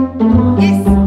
Yes.